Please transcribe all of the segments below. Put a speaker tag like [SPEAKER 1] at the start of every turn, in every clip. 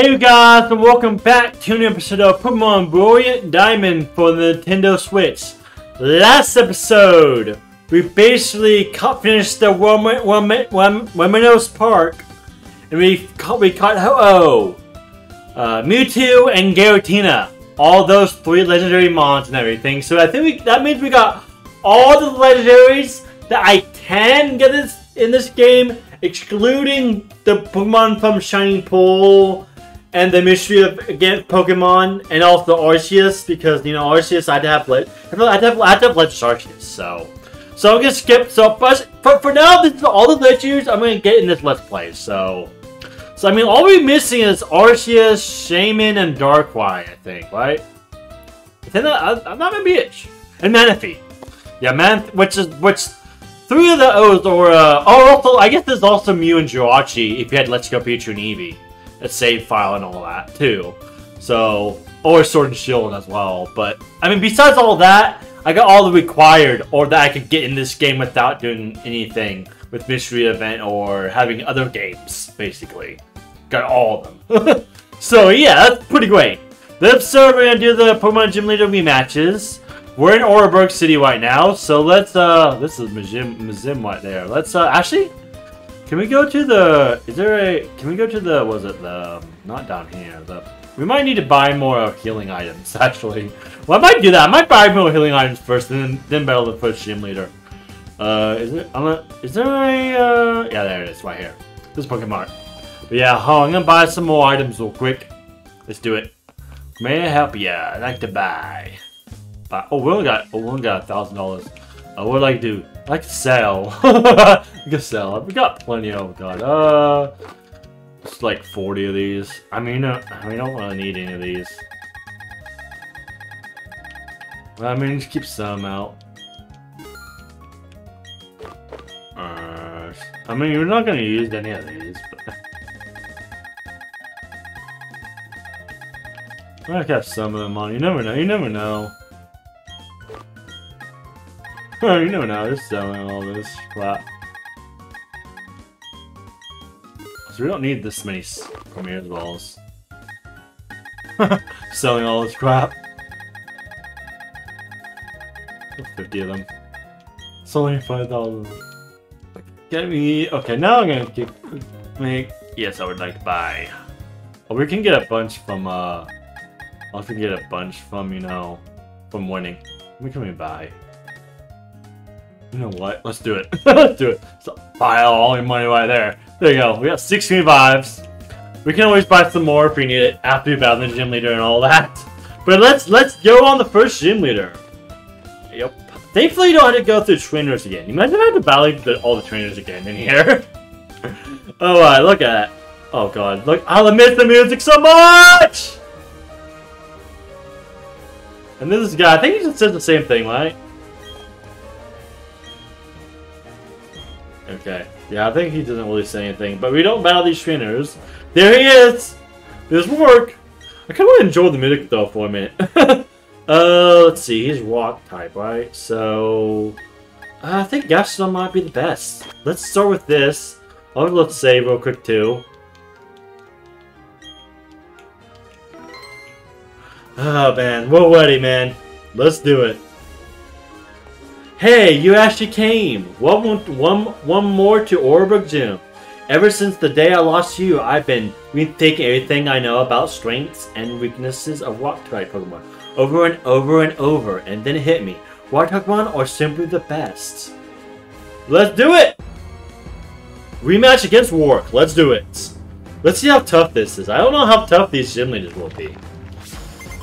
[SPEAKER 1] Hey guys, and welcome back to an episode of Pokemon Brilliant Diamond for the Nintendo Switch. Last episode, we basically cut, finished the Ramanas Park, and we caught, we caught Ho-Oh, uh, Mewtwo, and Giratina. All those three legendary mons and everything. So I think we, that means we got all the legendaries that I can get this, in this game, excluding the Pokemon from Shining Pearl and the Mystery of again Pokemon, and also Arceus because you know Arceus I had have lit. I to have, I have Legend Arceus, so so I'm gonna skip. So for, for now, this is all the legendaries I'm gonna get in this Let's Play. So so I mean, all we're missing is Arceus, Shaymin, and Darkrai. I think, right? That I, I'm not gonna be it. And Manaphy. Yeah, man, which is which. Three of the O's or uh, oh, also I guess there's also Mew and Jirachi if you had Let's Go Pikachu and Eevee a save file and all that too. So, or Sword and Shield as well. But I mean, besides all that, I got all the required or that I could get in this game without doing anything with Mystery Event or having other games, basically. Got all of them. so yeah, that's pretty great. This episode, we're gonna do the Pokemon Gym Leader rematches. We're in Oreburgh City right now, so let's, uh, this is Majim, Mazim right there. Let's, uh, actually, can we go to the... Is there a... Can we go to the... Was it the... Um, not down here. The... We might need to buy more healing items, actually. Well, I might do that. I might buy more healing items first, and then, then battle the first gym leader. Uh, is it... I'm not, is there a... Uh, yeah, there it is, right here. This Pokemon. But yeah, oh, I'm gonna buy some more items real quick. Let's do it. May I help you? I'd like to buy. buy. Oh, we only got... Oh, we only got a thousand dollars. I would like to do... I can sell. we can sell. We got plenty of God. Uh, it's like 40 of these. I mean, uh, I don't really need any of these. I mean, just keep some out. Uh, I mean, you're not gonna use any of these, but. I have some of them on. You never know. You never know. You know now, they're selling all this crap. So we don't need this many Premier balls. selling all this crap. 50 of them. It's only 5,000. Get me... Okay, now I'm gonna get, make... Yes, I would like to buy. Oh, we can get a bunch from, uh... I can get a bunch from, you know, from winning. We can buy. You know what? Let's do it. Let's do it. So pile all your money right there. There you go. We got 16 vibes. We can always buy some more if we need it after we battle the gym leader and all that. But let's let's go on the first gym leader. Yep. Thankfully, you don't have to go through trainers again. Imagine I had to battle the, all the trainers again in here. oh, uh, look at that. Oh god, look! I'll miss the music so much. And this guy, I think he just says the same thing, right? Okay. Yeah, I think he doesn't really say anything. But we don't battle these trainers. There he is! This will work! I kind of enjoy the music though for a minute. uh, let's see. He's rock type, right? So... I think Gastrodon might be the best. Let's start with this. I'll let's save real quick too. Oh man, we're ready, man. Let's do it. Hey, you actually came! One, one, one more to Oreburgh Gym. Ever since the day I lost you, I've been rethinking everything I know about strengths and weaknesses of rock type Pokemon over and over and over, and then it hit me. Rock Pokemon are simply the best. Let's do it! Rematch against Warwick. Let's do it. Let's see how tough this is. I don't know how tough these gym leaders will be.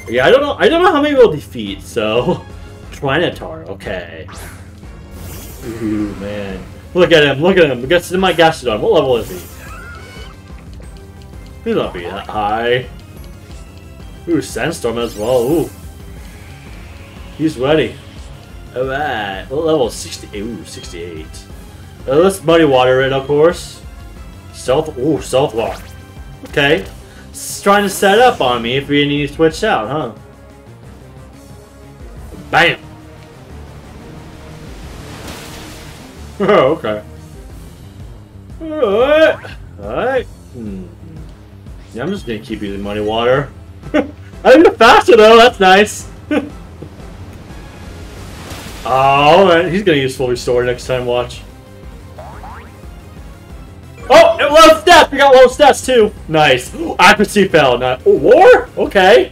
[SPEAKER 1] Yeah, I don't know. I don't know how many we'll defeat. So Tyranitar, okay. Ooh, man. Look at him, look at him. We got my Gastrodon. What level is he? He's not be that high. Ooh, Sandstorm as well. Ooh. He's ready. Alright. What level? 60. Ooh, 68. Uh, let's Muddy Water it, of course. Stealth. Ooh, Stealth Rock. Okay. It's trying to set up on me if we need to switch out, huh? Bam! Oh, okay. Alright. Alright. Hmm. Yeah, I'm just gonna keep using Muddy Water. I think faster though, that's nice. oh, man. he's gonna use Full Restore next time, watch. Oh, it low stats! We got low stats too! Nice. Accuracy fell. Not oh, war? Okay.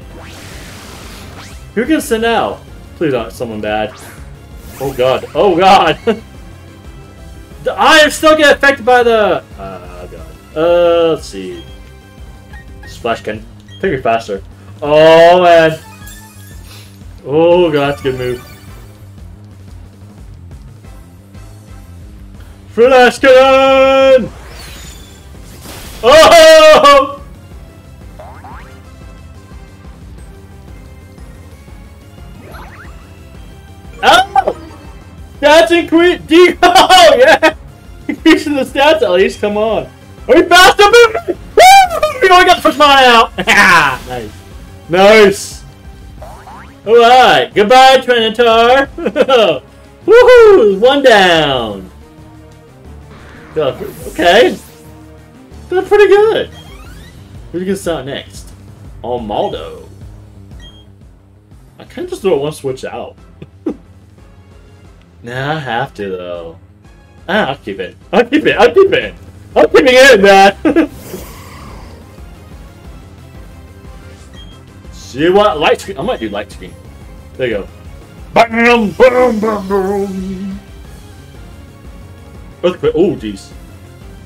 [SPEAKER 1] Who can send out? Please not someone bad. Oh god. Oh god! I still getting affected by the... Uh, god. Uh, let's see. Flash Cannon. Figure faster. Oh, man. Oh, god, that's a good move. Flash cannon! Oh! Oh! That's increase. Oh yeah, increasing the stats at least. Come on. Are we faster? Woo! We only got the first one out. nice. Nice. All right. Goodbye, Tyranitar. Woohoo! One down. Okay. That's pretty good. Who's gonna start next? Armaldo. I can't just throw one switch out. Nah, I have to though. Ah, I'll keep it. I'll keep it. I'll keep it. I'm keeping it man. See what? Light screen. I might do light screen. There you go. Bam, bam, bam, bam. Earthquake. Oh, jeez.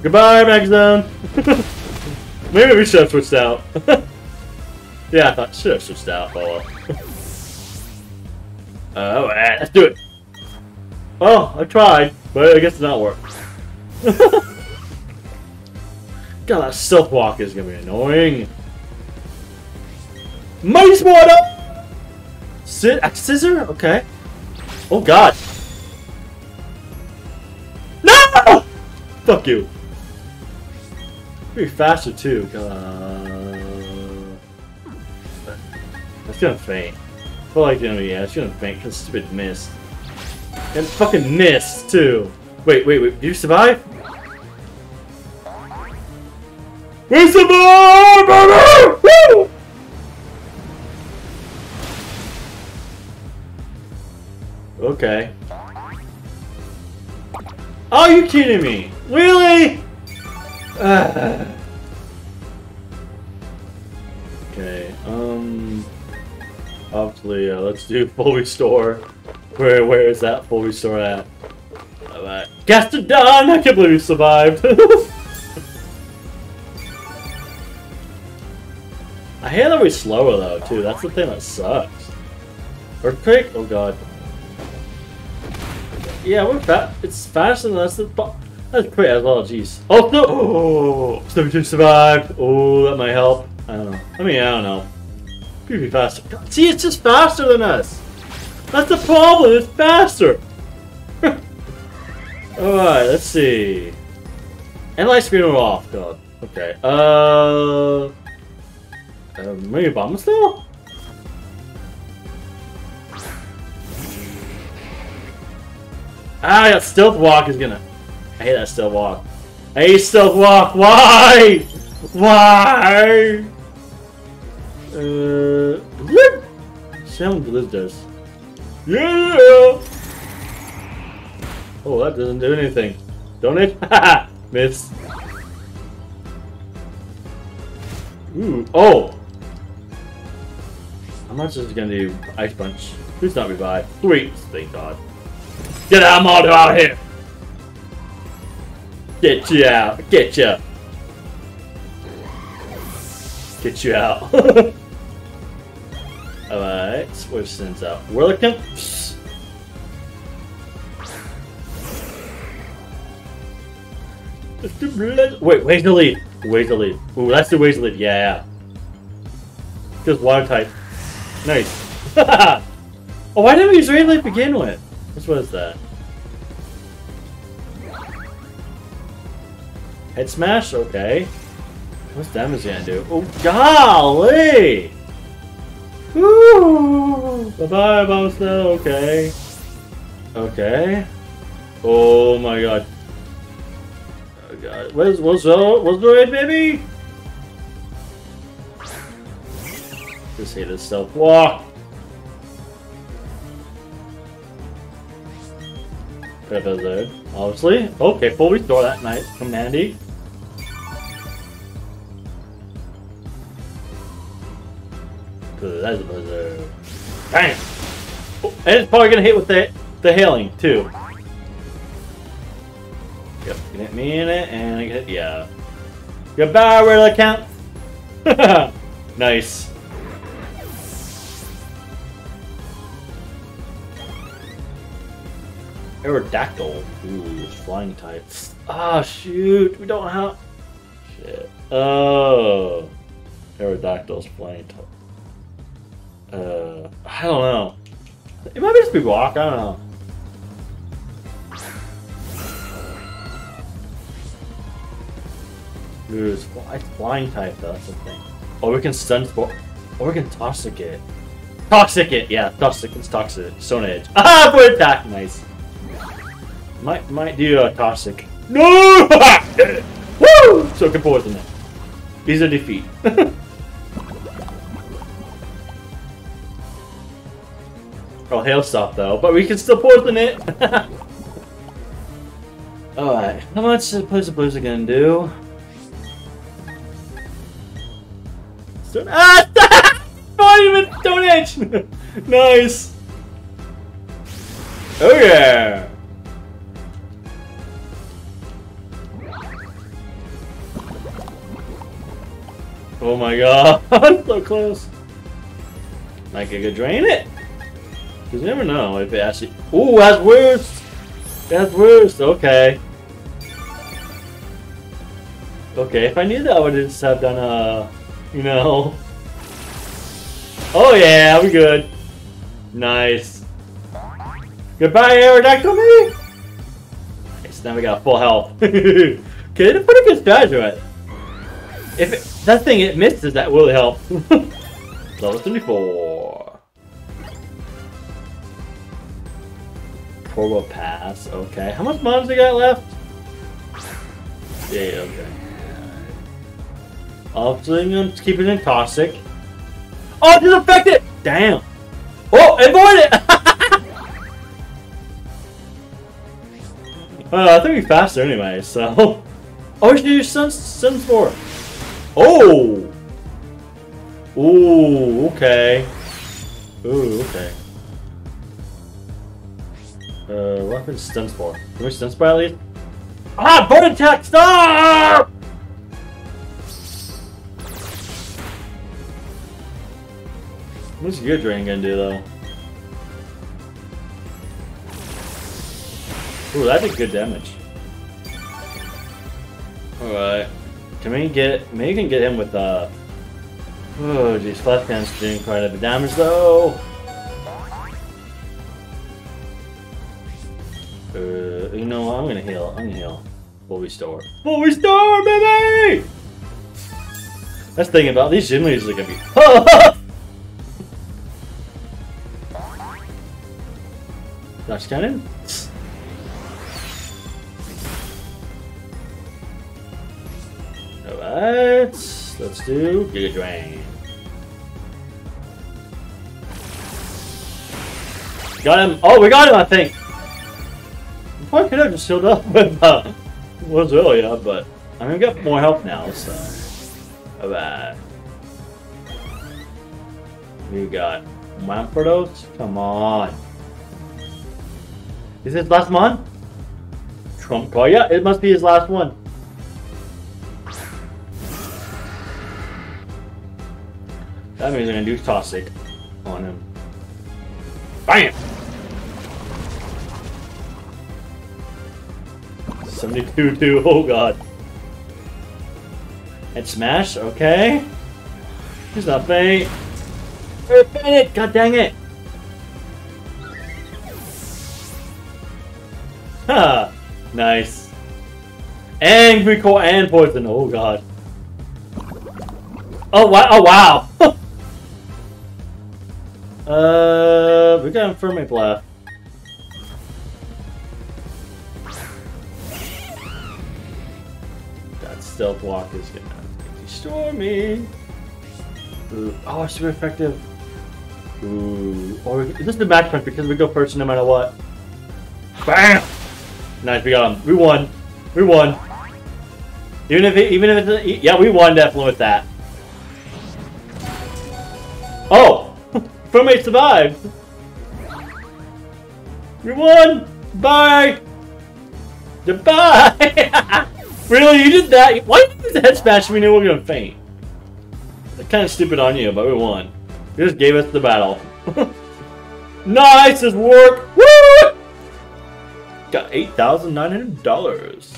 [SPEAKER 1] Goodbye, Magnezone. Maybe we should have switched out. yeah, I thought should have switched out. Oh, uh, alright, let's do it. Oh, I tried, but I guess it not work. God, that stealth rock is gonna be annoying. Mighty Smarter! Sit scissor? Okay. Oh god. No! Fuck you. Pretty faster too. Uh, that's gonna faint. I feel like you know, yeah, it's gonna faint because stupid mist. And fucking mist too. Wait, wait, wait. Do you survive? We survive, baby! Woo! Okay. Are you kidding me? Really? okay, um... Obviously, uh, let's do full restore. Where, where is that full restore at? Alright. Gastrodon! I can't believe you survived! I hate that we're slower though, too. That's the thing that sucks. Earthquake? Oh god. Yeah, we're fat. It's faster than us. That's pretty as well, jeez. Oh, no! Oh, Snowy survived. Oh, that might help. I don't know. I mean, I don't know. Could be faster. See, it's just faster than us. That's the problem. It's faster. Alright, let's see. And light screen off, God. Okay. Uh... Uh, maybe bomb still? Ah, that stealth rock is gonna... I hate that stealth rock. I hate stealth rock. Why? Why? Uh, blip. See how Blizz does. Yeah. Oh, that doesn't do anything. Don't it? Haha. Miss. Ooh. Oh. How much is it gonna do? Ice punch. Please not revive. Sweet. Thank God. Get that model out here. Get you out. Get you. Get you out. Alright, switch sends out. Relicanth. Wait, wait to lead. Wait to lead. Ooh, that's the way to lead. Yeah. Just water type. Nice. oh, why didn't we use Rain Leaf begin with? Which is that? Head smash? Okay. What's damage gonna do? Oh, golly! Bye-bye, Bounce Okay. Okay. Oh my god. Oh god. Where's, what's, what's raid, baby? Just hate this stealth rock. Put a blizzard, obviously. Okay, full restore that night from Nandy. That's a! Oh, and it's probably gonna hit with the the hailing too. Yep, can hit me in it, and I get yeah. Goodbye, where the count? nice. Aerodactyl. Ooh, flying type. Ah, oh, shoot. We don't have... Shit. Oh. Aerodactyl's flying type. Uh, I don't know. It might just be walk. I don't know. Ooh, it's, fly, flying type though, that's the thing. Or we can stun or we can toxic it. Toxic it! Yeah, toxic it's toxic. Stone Edge. Ah for attack! Nice. Might might do a toxic. No! Woo! So can poison it. These are defeat. oh, hail stop though, but we can still poison it. Alright, how much is Blizzard Blizzard gonna do? Stone Ah! Not even Stone Edge! nice! Oh yeah! Oh my god, so close. Might get a drain it. Cause you never know if it actually. Ooh, that's worse. That's worse. Okay. Okay, if I knew that, I would just have done a, you know. Oh yeah, we good. Nice. Goodbye, Aerodactyl me. Nice. Now we got full health. okay, pretty good strategy. If it, that thing it misses, that will help. Level 24. Probopass, okay. How much mons we got left? Yeah, okay. Obviously, I'm keeping it in toxic. Oh, it didn't affect it! Damn! Oh, avoid it! uh, I think we faster anyway, so... Oh, we should use Sun. Oh! Ooh, okay. Ooh, okay. Uh, weapon stun spore. Can we stun at least? Ah, boat attack! Stop! What's your drain gonna do though? Ooh, that did good damage. Alright. Can we get... Maybe we can get him with, uh... Oh, geez. Flash Can's doing quite a bit of damage, though. Uh, you know what? I'm gonna heal. I'm gonna heal. Full restore. Full restore, baby! That's the thing about these gym leaders are gonna be... Flash Cannon? Alright, let's do Giga Drain. Got him. Oh, we got him, I think. I could have just healed up with uh, was earlier, but I mean, we got more health now, so. Alright. We got Rampardos? Come on. Is this last one? Trump card? Yeah, it must be his last one. That means I'm gonna do Toxic on him. BAM! 72 2, oh god. And smash, okay. He's not bait. it! God dang it! Ha! nice. And recall and poison, oh god. Oh wow! Oh wow! Uh, we got Infirmate Blast. Stealth Rock is gonna destroy me. Ooh. Oh, super effective. Ooh. Or we, this is the Mach Punch because we go first no matter what. Bam! Nice, we got him. We won. We won. Even if it, even if yeah, we won definitely with that. Oh, Firmate survived. We won. Bye. Goodbye. really, you did that? Why did you use the head smash? We knew we were gonna faint. That's kind of stupid on you, but we won. You just gave us the battle. nice, this work. Woo! Got eight thousand nine hundred dollars.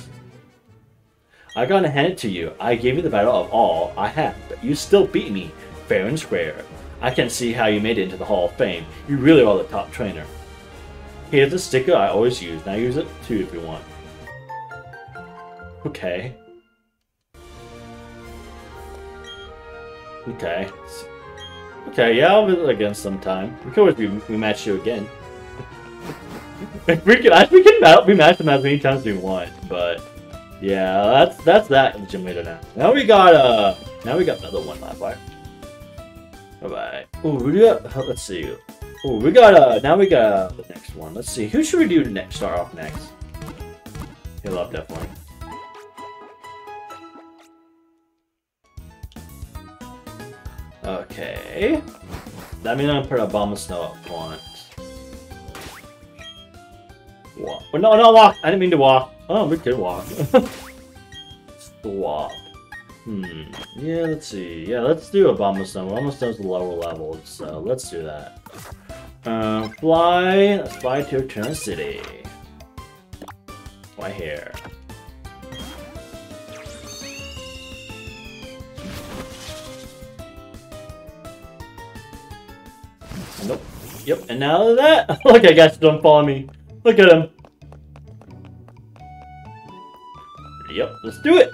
[SPEAKER 1] I gotta hand it to you. I gave you the battle of all I had, but you still beat me, fair and square. I can see how you made it into the Hall of Fame. You really are the top trainer. Here's the sticker I always use. Now use it too if you want. Okay. Okay. Okay, yeah, I'll visit again sometime. We can always be, we match you again. we can, we can match we match them as many times as we want, but yeah, that's that's that leader now. Now we got uh now we got another one. Bye bye. Oh, we got let's see. Oh, we got uh now we got uh, the next one. Let's see. Who should we do next? Start off next. Heal up definitely. Okay. That means I'm gonna put Abomasnow up front. Walk. Oh, no, no, walk! I didn't mean to walk. Oh, we could walk. Swap. Hmm. Yeah, let's see. Yeah, let's do Abomasnow. Almost with the lower level, so let's do that. Uh, fly. Let's fly to Eterna City. Fly here. Yep, and now that, look, I don't follow me. Look at him. Yep, let's do it.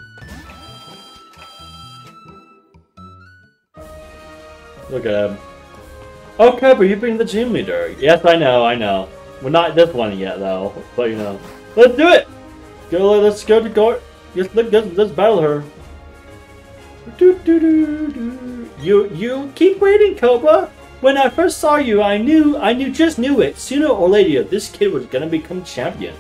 [SPEAKER 1] Look at him. Oh, okay, but you've been the gym leader. Yes, I know, I know. We're not this one yet, though. But you know, let's do it. Go, let's go to go. Yes, let's, let's, let's battle her. Do, do, do, do. You, you keep waiting, Cobra. When I first saw you, I knew, I knew, just knew it. Sooner or later, this kid was gonna become champion.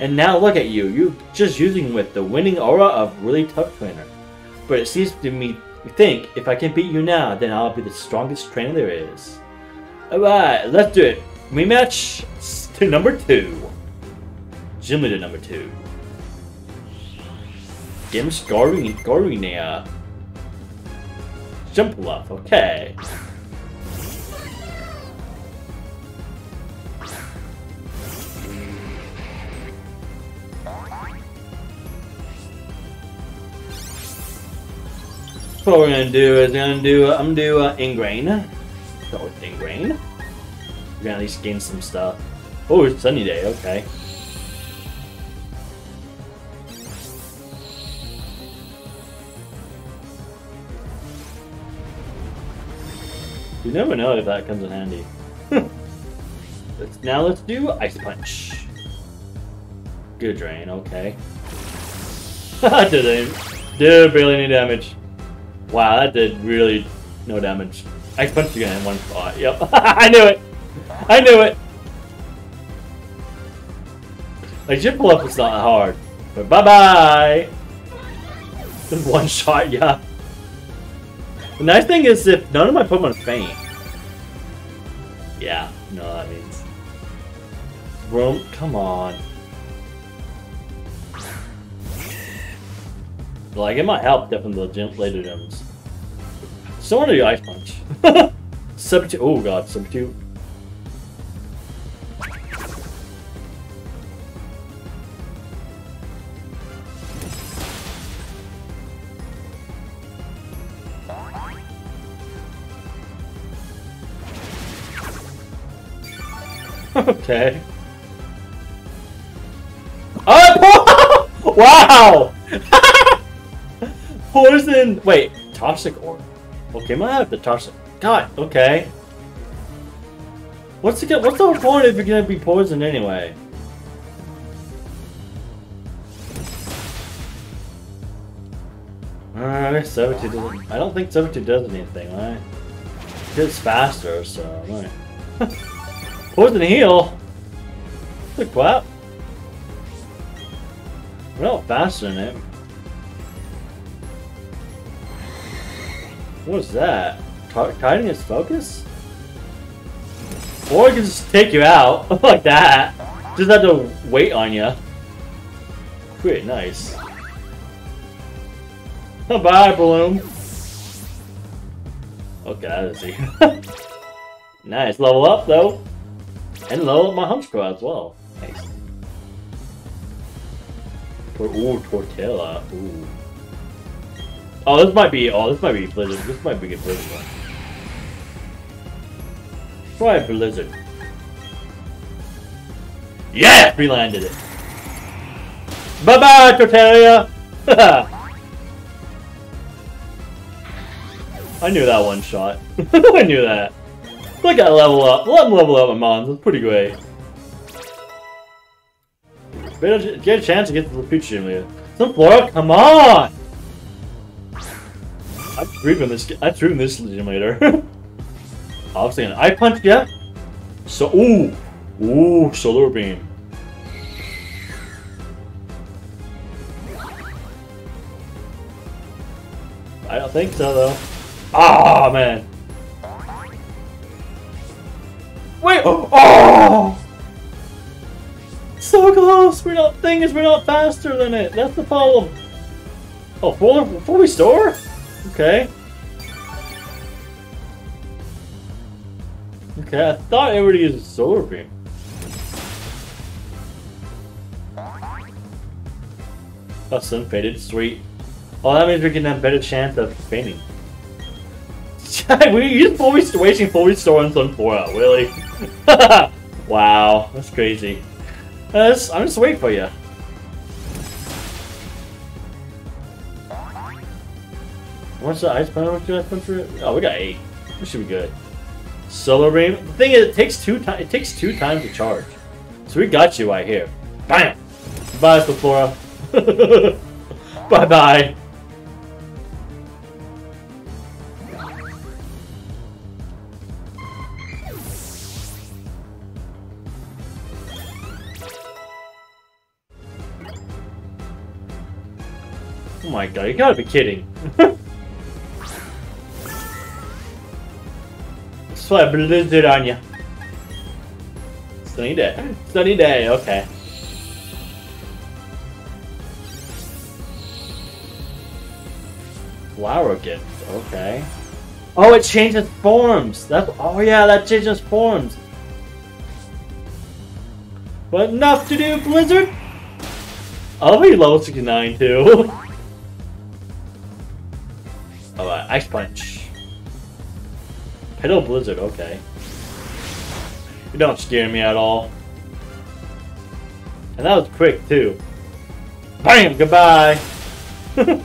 [SPEAKER 1] And now look at you, you're just using with the winning aura of really tough trainer. But it seems to me think if I can beat you now, then I'll be the strongest trainer there is. Alright, let's do it. Rematch to number two. Gym leader number two. Gim Scoring Jumpluff, okay. What we're gonna do is gonna do I'm gonna do uh, ingrain. Start with ingrain. We're gonna at least gain some stuff. Oh, it's sunny day. Okay. You never know if that comes in handy. let's, now let's do Ice Punch. Good drain, okay. did, did barely any damage. Wow, that did really no damage. I punched again in one spot. Yep. I knew it! I knew it! Like, jump pull up is not hard. But bye-bye! Just one shot, yeah. The nice thing is if none of my Pokemon faint. Yeah, no, that means. Rome, come on. Like, it might help definitely the gym later gems. So to do Ice Punch. substitute. Oh god, substitute. okay. Oh! wow! Poison! Wait, toxic orb. Okay, might have the toxic. God, okay. What's the what's the point if you're gonna be poisoned anyway? Uh, 72 doesn't. I don't think 72 does anything, right? It's faster, so. Right. Poison heal? The crap? We're not faster than it. What is that? Guiding his focus? Or I can just take you out like that. Just have to wait on you. Pretty nice. Bye, Bloom. Okay, that is he. nice. Level up, though. And level up my hump as well. Nice. Ooh, Torterra. Ooh. Oh, this might be. Oh, this might be Blizzard. This might be a Blizzard one. Try a Blizzard. Yeah, we landed it. Bye bye, Torterra. I knew that one shot. I knew that. Look at level up. Let him level up my mons. That's pretty great. Get a chance to get the Pikachu Simulator. Some Flora, come on! I've driven this. I've driven this simulator. Obviously, an eye punch yet. So, ooh, ooh, solar beam. I don't think so though. Ah, oh, man. Wait! Oh! oh! So close! We're not. Thing is, we're not faster than it. That's the problem. Oh, full, full restore? Okay. Okay, I thought everybody uses solar beam. Oh, sun faded. Sweet. Oh, that means we can have better chance of fainting. we use full wasting full restore on Sun 4 out, really? wow, that's crazy. Uh, I'm just waiting for you. What's the ice power? Should I through Oh, we got eight. We should be good. Solar beam. The thing is, it takes two time. It takes two times to charge. So we got you right here. Bam. Bye, Flora. bye bye. Oh my god, you gotta be kidding. Slap blizzard on you. Sunny day. Sunny day, okay. Flower gift, okay. Oh, it changes forms! That's oh yeah, that changes forms. But enough to do, Blizzard! I'll be level 69 too. Petal Blizzard, okay. You don't scare me at all. And that was quick, too. BAM! Goodbye! that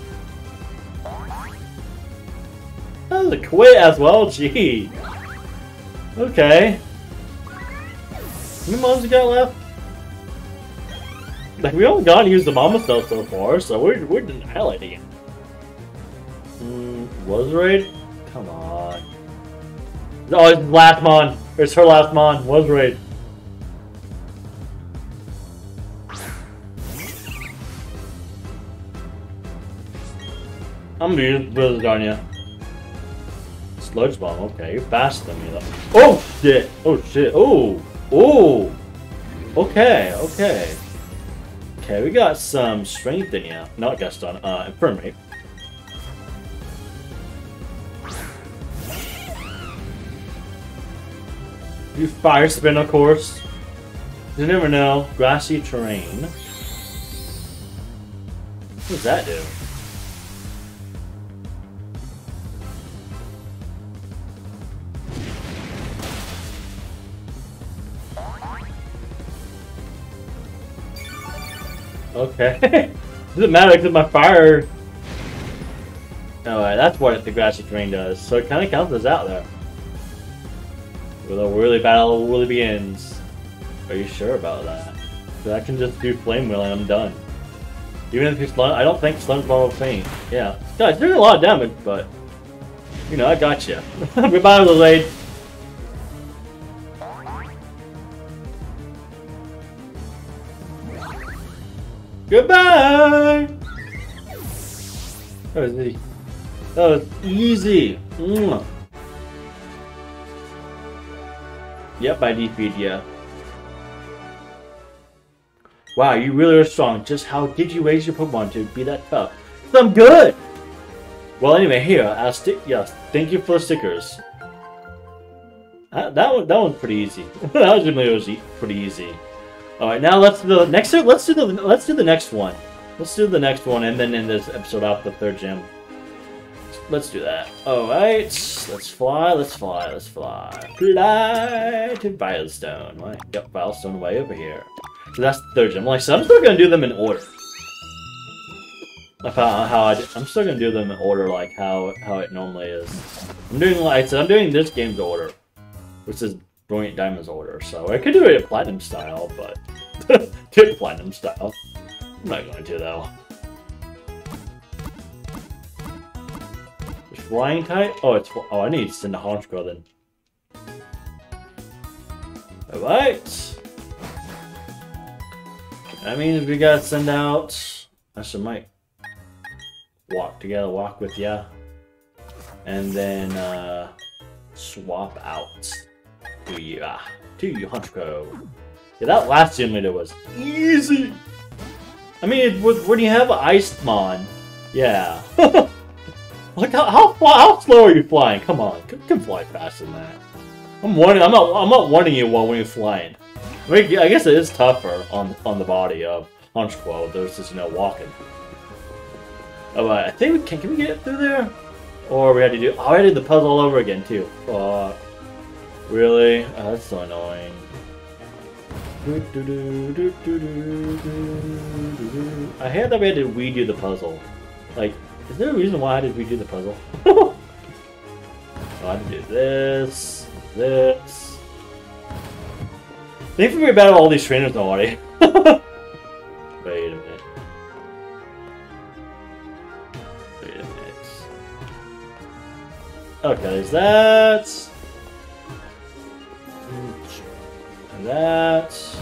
[SPEAKER 1] was a quit as well, gee. Okay. How many moms you got left? Like, we only got to use the mama stuff so far, so we're, we're annihilating it. Hmm, was raid? Come on. Oh, last mon. It's her last mon. Was raid. I'm gonna use Blizzard you. Sludge bomb, okay, you're faster than me though. Oh shit! Oh shit! Oh! Oh! Okay, okay. Okay, we got some strength in you. Not Gaston, uh, Infirmary. You fire spin, of course. You never know. Grassy terrain. What does that do? Okay. Doesn't matter because my fire. Alright, that's what the grassy terrain does. So it kind of counts as out there. Where the really battle really begins. Are you sure about that? Because I can just do Flame Wheel and I'm done. Even if he's I don't think Slender's will faint. Yeah. Yeah, doing a lot of damage, but you know, I got you. Goodbye, Lillade. Goodbye! That was easy. That was easy. Yep, I defeated you. Wow, you really are strong. Just how did you raise your Pokemon to be that tough? I'm good! Well, anyway, here, I'll stick. Yes, thank you for the stickers. Uh, that one, that one's pretty easy. that was really pretty easy. All right, now let's do the next. Let's do the let's do the next one. Let's do the next one, and then in this episode off the third gym. Let's do that. All right, let's fly. Let's fly. Let's fly. Fly to Veilstone. Right, yep, Veilstone way over here. So that's the third gym. Like, so I'm still gonna do them in order. I About how I, I'm still gonna do them in order, like how how it normally is. I'm doing like so I'm doing this game's order, which is Brilliant Diamond's order. So I could do it in platinum style, but do it platinum style. I'm not going to though. Flying type? Oh, it's oh I need to send a Honchkrow then. Alright. That means we gotta send out. I should might walk together, walk with ya, and then uh, swap out to you, uh, to you, Honchkrow. Yeah, that last leader was easy. I mean, when you have Ice Mon, yeah. Look how, how how slow are you flying? Come on, can fly faster than that. I'm warning. I'm not. I'm not warning you while you're flying. I, mean, I guess it is tougher on on the body of Honchkrow versus you know walking. Oh, uh, I think we can. Can we get through there? Or we had to do. Oh, I did the puzzle all over again too. Fuck. Really? Oh, that's so annoying. I hate that we had to redo the puzzle. Like, is there a reason why I to redo the puzzle? oh, I had to do this, this. Think we battle all these trainers already. Wait a minute. Wait a minute. Okay, there's that. And that. Just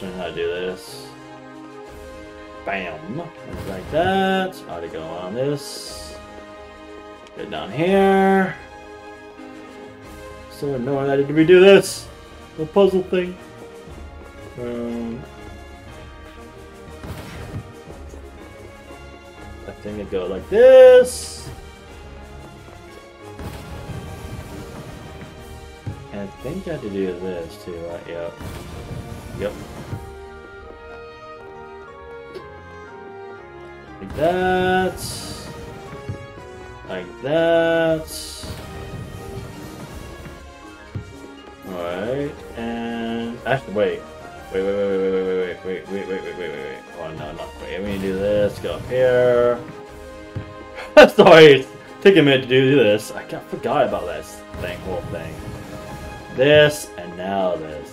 [SPEAKER 1] showing how to do this. Bam. Like that. How to go on this. Get down here so annoying I did to redo this. The puzzle thing. Um, I think it go like this. And I think I have to do this too, right? Yep. Yep. Like that. Like that. Alright, and actually wait. Wait, wait, wait, wait, wait, wait, wait, wait, wait, wait, wait, wait, wait. Oh no, no, wait, I'm gonna do this, go up here. Sorry, taking a minute to do this. I forgot about that thing, whole thing. This, and now this,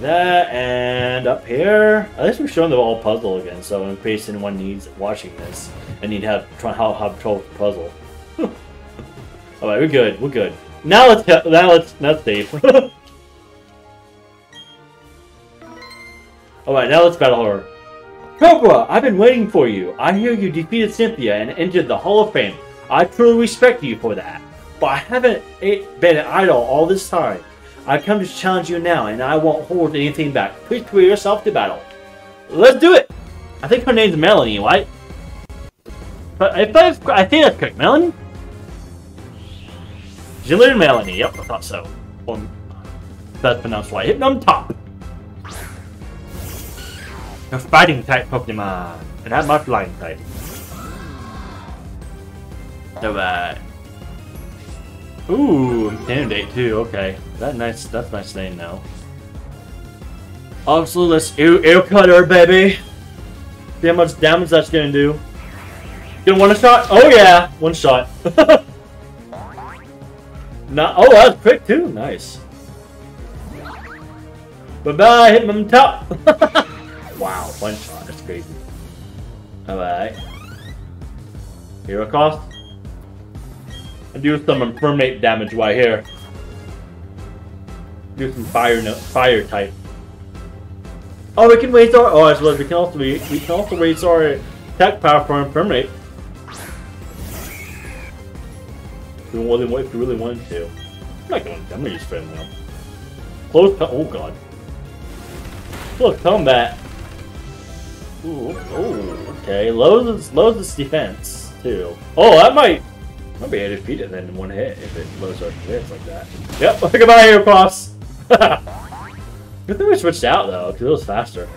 [SPEAKER 1] That, and up here. At least we've shown the whole puzzle again, so in case anyone needs watching this and need to have try how how to solve the puzzle. Alright, we're good. We're good. Now let's now let's not save. Alright, now let's battle her. Cobra, I've been waiting for you. I hear you defeated Cynthia and entered the Hall of Fame. I truly respect you for that. But I haven't been idle all this time. I've come to challenge you now, and I won't hold anything back. Please prepare yourself to battle. Let's do it! I think her name's Melanie, right? But if I, I think that's correct. Melanie? Jillian Melanie, yep, I thought so. On that's pronounced right. Hitmontop. A fighting type Pokemon. And I'm my flying type. Alright. Uh, Ooh, Intimidate too, okay. That nice that's nice name now. Obviously let's ew cutter baby. See how much damage that's gonna do. Gonna one shot? Oh yeah, one shot. No, oh, that was quick too. Nice. Bye bye, Hitmontop. wow, one shot. That's crazy. Alright. Heracross. I do some Infernape damage right here. Do some fire no fire type. Oh, we can raise our. Oh, as well. We can also we, we can also raise our attack power for Infernape. If we really if we really wanted to. I'm not going. I'm gonna use Fred now. Close. Oh god. Close combat. Ooh, oh, okay. Lows its defense too. Oh, that might be able to defeat it then in one hit if it lows our defense like that. Yep. Goodbye, here, boss. Good thing we switched out though, because it was faster.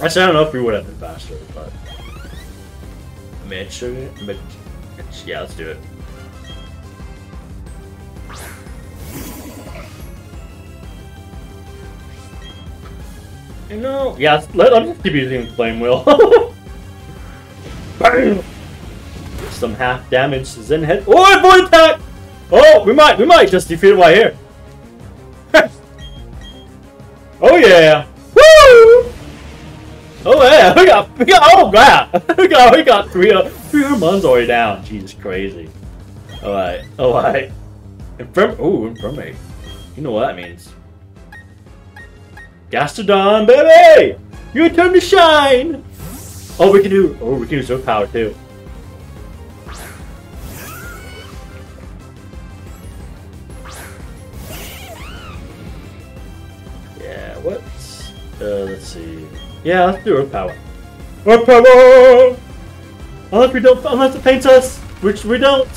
[SPEAKER 1] Actually, I don't know if we would have been faster, but Mitch, Mitch, yeah, let's do it. You know, yeah, let, us just keep using Flame Wheel. Bam! Some half damage Zen head. Oh, avoid attack! Oh, we might, we might just defeat it right here. oh yeah! Woo! Oh yeah, we got, we got, oh god, we got, we got three, uh, three months already down. Jesus, crazy. All right, all right. Infirm, oh, Infernape. You know what that means. Gastrodon, baby! Your turn to shine! Oh, we can do. Oh, we can do Zook Power too. Uh, let's see. Yeah, let's do Earth Power. Earth Power! Unless we don't, unless it paints us, which we don't.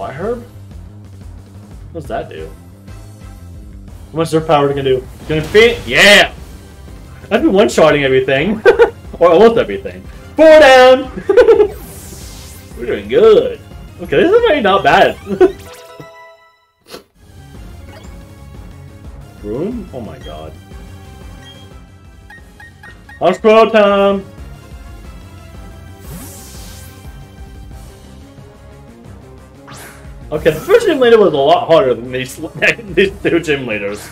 [SPEAKER 1] why Herb? What's that do? How much their power gonna do? Gonna fit? Yeah! I've been one-shotting everything. or almost everything. Four down! We're doing good. Okay, this is really not bad. Room? Oh my god. Hospital time! Okay, the first gym leader was a lot harder than these, these two gym leaders.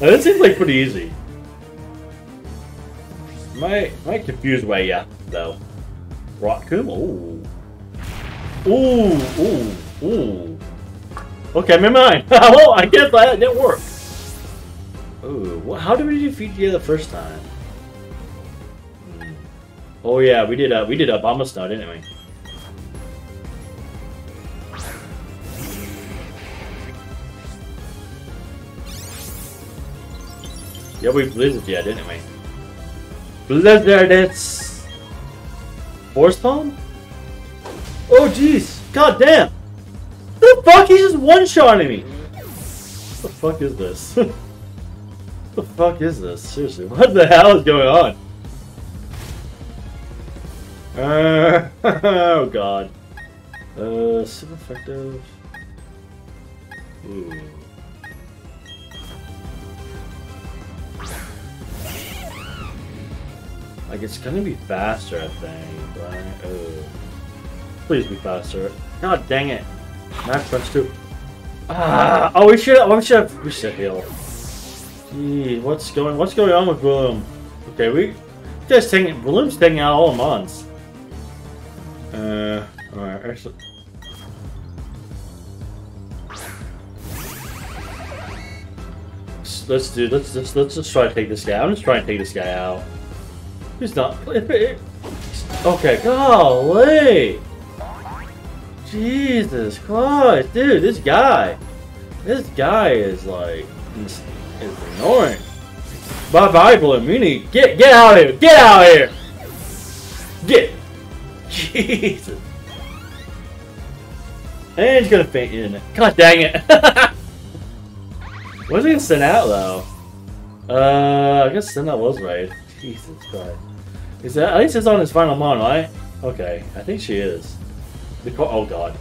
[SPEAKER 1] This seems like pretty easy. Might might confuse way yeah though. Rockcoom? Ooh. Ooh, ooh, ooh. Okay, never mind. oh, I guess that didn't work. Ooh, how did we defeat you the first time? Hmm. Oh yeah, we did a we did a Abomasnow, didn't we? Yeah, we blizzard yeah, didn't we? Blizzard it's Force Palm? Oh jeez! God damn! The fuck? He's just one-shotting me! What the fuck is this? what the fuck is this? Seriously, what the hell is going on? Uh, oh god. Uh, super effective. Ooh. Like, it's gonna be faster, I think, right? Oh. Please be faster. God dang it. Mach Punch too. Ah! Oh, we should. We should. Have, we should heal. Gee, what's going? What's going on with Bloom? Okay, we just taking. Bloom's taking out all the mons. Uh, all right. Actually. Let's do. Let's just let's just try to take this guy. I'm just trying to take this guy out. He's not. Okay, golly! Jesus Christ, dude, this guy, this guy is like, is, annoying. Bye bye, Blumini. Get, get out of here! Get out of here! Get! Jesus. And he's gonna faint in it. God dang it! What's he gonna send out though? Uh, I guess send out was right. Jesus Christ. Is that at least it's on his final mon, right? Okay, I think she is. The oh god.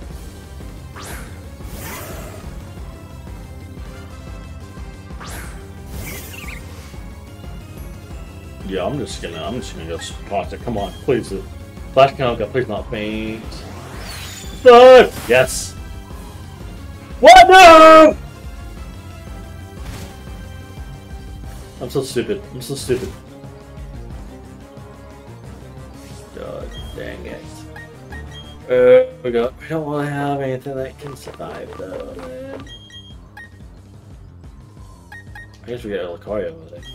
[SPEAKER 1] Yeah, I'm just gonna I'm just gonna go toss it. Come on, please. Flash Kananga, please not faint. Fuck! Yes! What? No! I'm so stupid. I'm so stupid. God dang it. Uh, we got. We don't want to have anything that can survive though. I guess we get a Lucario with it.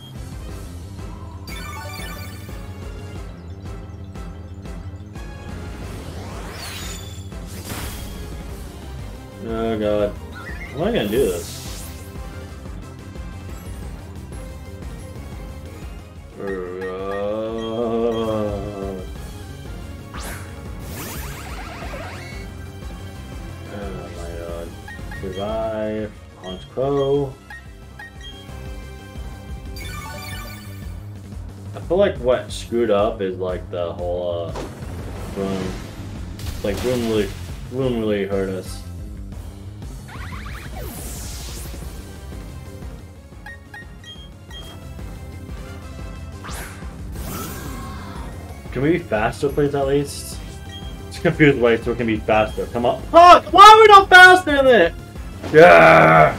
[SPEAKER 1] Oh god. How am I gonna do this? Crow. I feel like what screwed up is like the whole uh room. Like room really room really hurt us. Can we be faster, please, at least? It's confused way, so it can be faster. Come on. Why are we not faster than it? Yeah!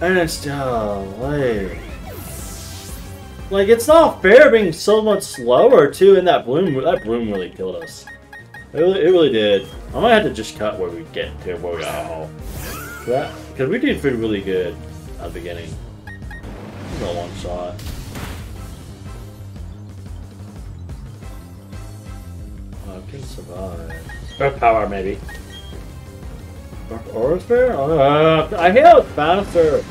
[SPEAKER 1] And it's, oh, like... It's not fair being so much slower, too, and that bloom, that bloom really killed us. It really, it really did. I might have to just cut where we get to where we are. That, because we did feel really good at the beginning. This is a long shot. can survive. Earth power, maybe. Or fair? Uh, I heal faster.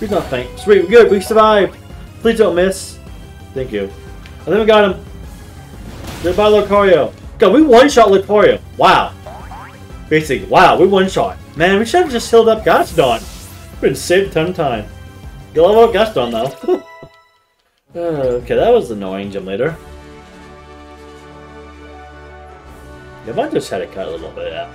[SPEAKER 1] He's not faint. Sweet, good, we survived. Please don't miss. Thank you. I think we got him. Goodbye, Lucario. God, we one-shot Lucario. Wow. Basically, wow, we one-shot. Man, we should have just healed up Gastrodon. Been saved ton of time. You level up Gastrodon, though. okay, that was annoying, Gym Leader. If I just had to cut a little bit out.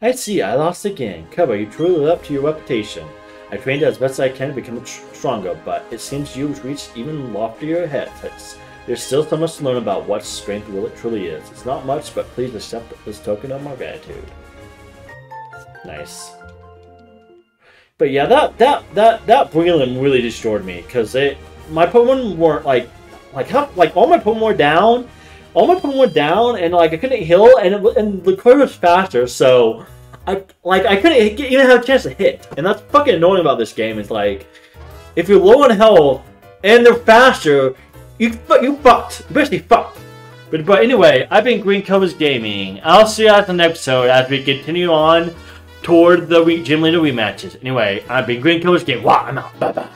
[SPEAKER 1] I see, I lost again. Keba, you truly live up to your reputation. I trained as best I can to become stronger, but it seems you've reached even loftier heights. There's still so much to learn about what strength will it truly is. It's not much, but please accept this token of my gratitude. Nice. But yeah, that that that that Breloom really destroyed me because it my Pokemon weren't like like how like all my Pokemon were down all my Pokemon went down, and like I couldn't heal, and it, and the core was faster, so I like I couldn't even have a chance to hit, and that's fucking annoying about this game. Is like if you're low on health and they're faster, you you fucked, you basically fucked. But but anyway, I've been Green Cobras Gaming. I'll see you at the next episode as we continue on toward the Gym Leader rematches. Anyway, I've been Green Cobras Gaming. Wow, I'm out. Bye bye.